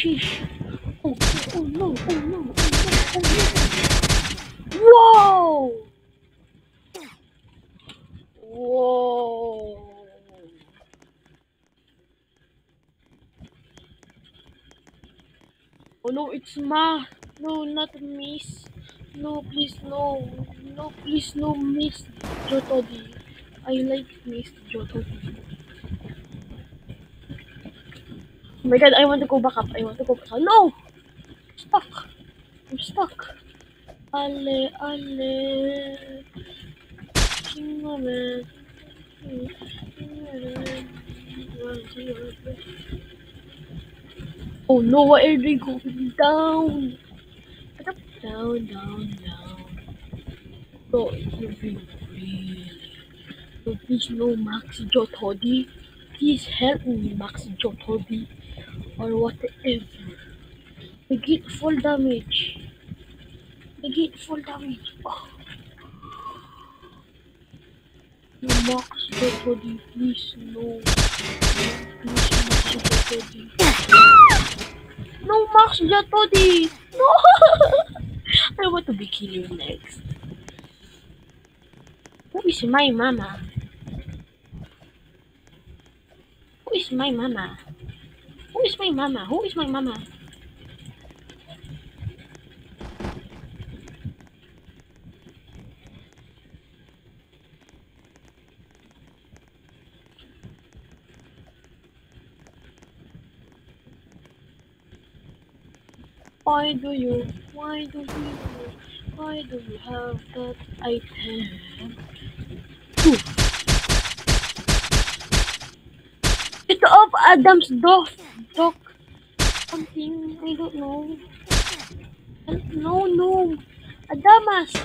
sheesh. Oh, oh no, oh no, oh no, oh no. Whoa! Whoa! Oh no, it's Ma. No, not Miss. No, please, no. No, please, no, Miss Jotodi. I like Miss Jotodi. Oh my god, I want to go back up. I want to go back up. No! Stuck. I'm stuck. Ale, ale. Singaman. Oh no, why are they going down? Down, down, down. Bro, it's moving really. So please no Max Jotodi. Please help me, Max Jotodi. Or whatever. I get full damage. I get full damage. Ah. Oh. No, Max Jotodi, please no. Please, Max Jotodi. No, Max Jotodi! No! I want to be killing next. Who is my mama? Who my mama? Who is my mama? Who is my mama? Why do you, why do you, why do you have that item? Ooh. It's Adam's dog, dog, something, I don't know. No, no, Adamas,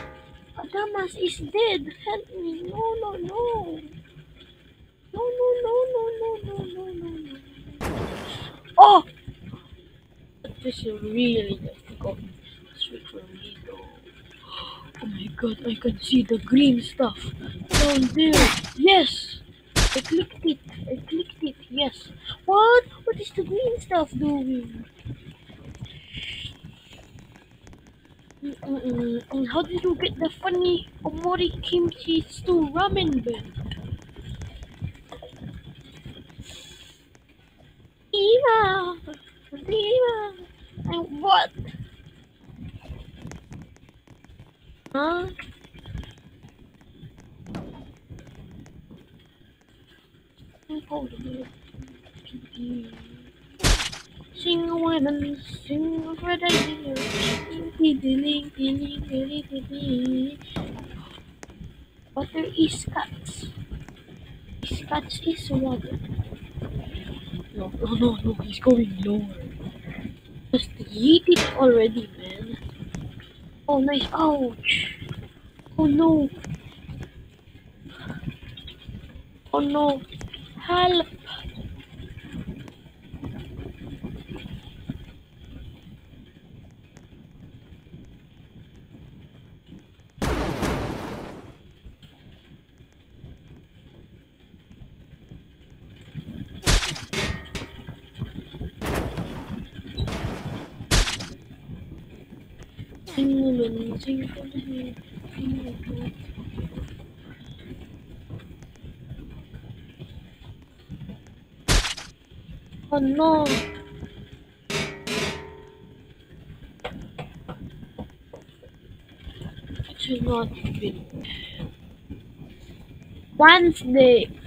Adamas is dead, help me, no, no, no. No, no, no, no, no, no, no, no, no. Oh! This is really difficult. Switch for me though. Oh my god, I can see the green stuff down there. Yes! I clicked it. I clicked it. Yes. What? What is the green stuff doing? Mm-mm-mm. And how did you get the funny Omori kimchi stew ramen bed? Eva! Eva! And what? Huh? Sing a woman, sing for the year. Water is cats. Is cats is water. No, no, no, no, he's going lower. Just yeet it already, man. Oh, nice. Ouch. Oh, no. Oh, no. Help. Oh no! It should not be. Wednesday.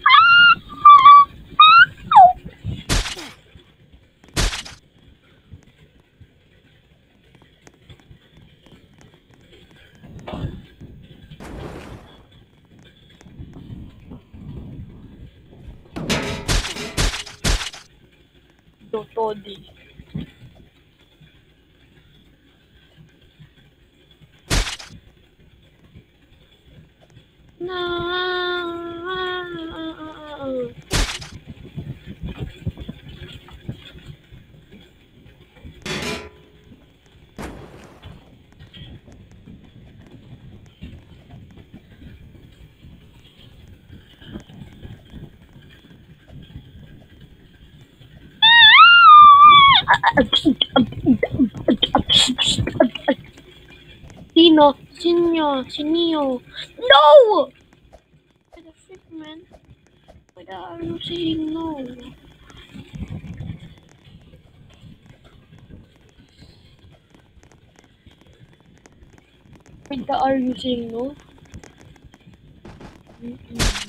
to Todi. Sino? Sinyo? Sinio? No! Why the frick, man? Why are you saying no? The are you saying no? Mm-mm. Mm-mm.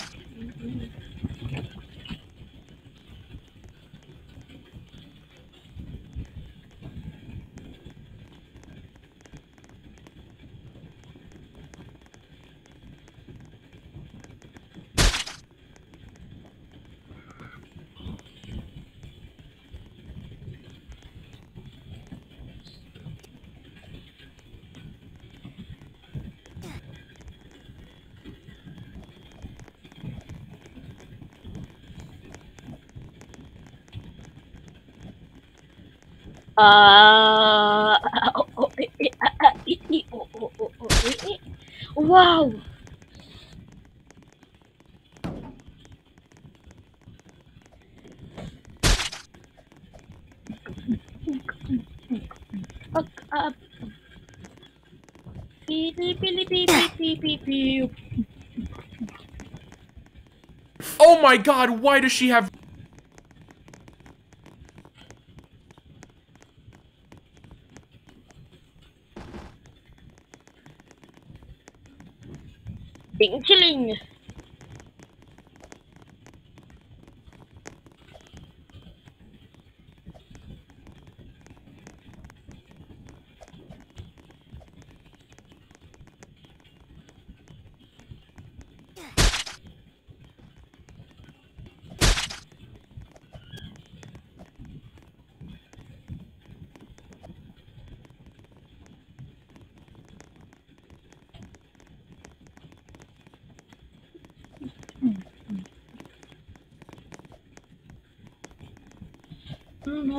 Pi, pi. Oh my god, why does she have Gentilhinhos. The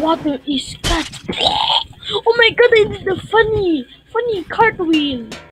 water is cut. Oh my god, I did the funny, funny cartwheel.